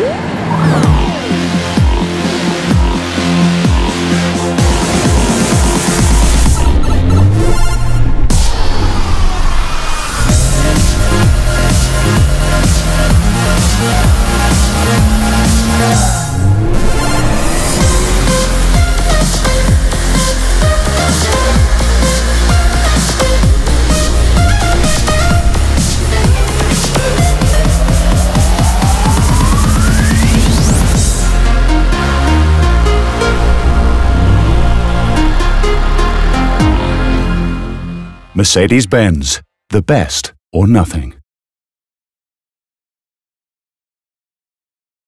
Yeah. Mercedes Benz, the best or nothing.